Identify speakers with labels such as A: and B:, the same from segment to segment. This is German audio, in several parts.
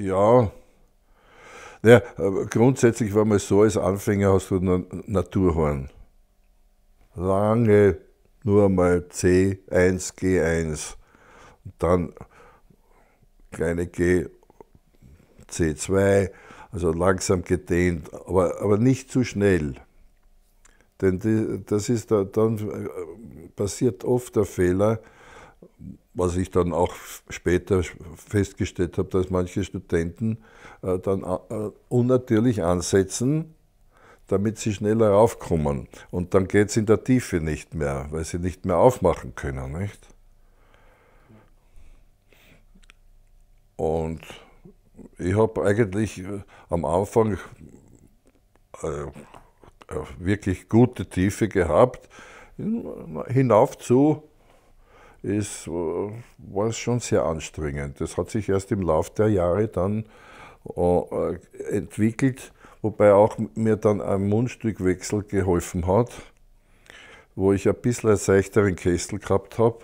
A: Ja, ja, grundsätzlich war mal so, als Anfänger hast du ein Naturhorn. Lange nur einmal C1, G1. Dann kleine G, C2, also langsam gedehnt, aber, aber nicht zu schnell. Denn die, das ist da, dann äh, passiert oft der Fehler, was ich dann auch später festgestellt habe, dass manche Studenten äh, dann äh, unnatürlich ansetzen, damit sie schneller raufkommen. Und dann geht es in der Tiefe nicht mehr, weil sie nicht mehr aufmachen können. Nicht? Und ich habe eigentlich äh, am Anfang äh, wirklich gute Tiefe gehabt. Hinauf zu ist, war es schon sehr anstrengend. Das hat sich erst im Laufe der Jahre dann äh, entwickelt, wobei auch mir dann ein Mundstückwechsel geholfen hat, wo ich ein bisschen einen seichteren Kessel gehabt habe,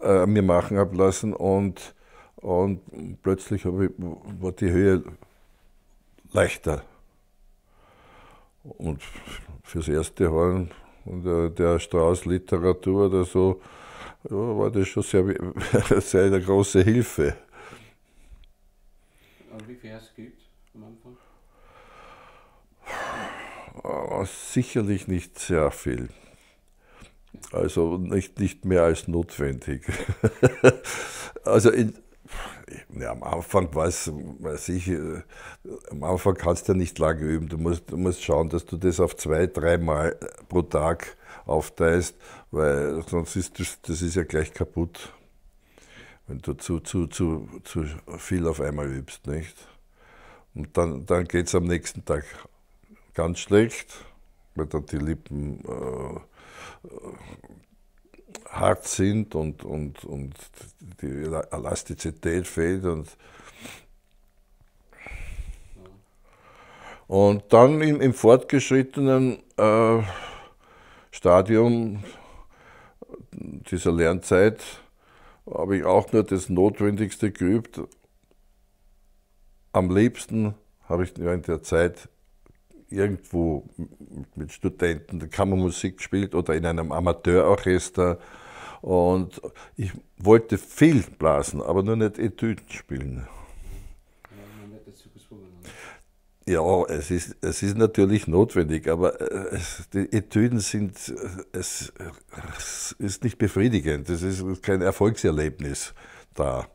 A: äh, mir machen habe lassen und, und plötzlich ich, war die Höhe leichter. Und fürs erste Horn der, der Strauß Literatur oder so, ja, war das schon sehr, sehr eine große Hilfe.
B: Und wie viel hast du geübt am Anfang?
A: Ah, sicherlich nicht sehr viel. Also nicht, nicht mehr als notwendig. also in, ja, am Anfang weiß, weiß ich, äh, am Anfang kannst du ja nicht lange üben. Du musst, du musst schauen, dass du das auf zwei, dreimal pro Tag aufteilst, weil sonst ist das, das ist ja gleich kaputt, wenn du zu, zu, zu, zu viel auf einmal übst, nicht? Und dann, dann geht es am nächsten Tag ganz schlecht, weil dann die Lippen äh, hart sind und, und, und die Elastizität fehlt. Und, und dann im, im fortgeschrittenen äh, Stadium dieser Lernzeit habe ich auch nur das Notwendigste geübt. Am liebsten habe ich während der Zeit irgendwo mit Studenten der Kammermusik gespielt oder in einem Amateurorchester. Und ich wollte viel blasen, aber nur nicht Etüden spielen. Ja, es ist, es ist natürlich notwendig, aber äh, es, die Etüden sind, es, es ist nicht befriedigend, es ist kein Erfolgserlebnis da.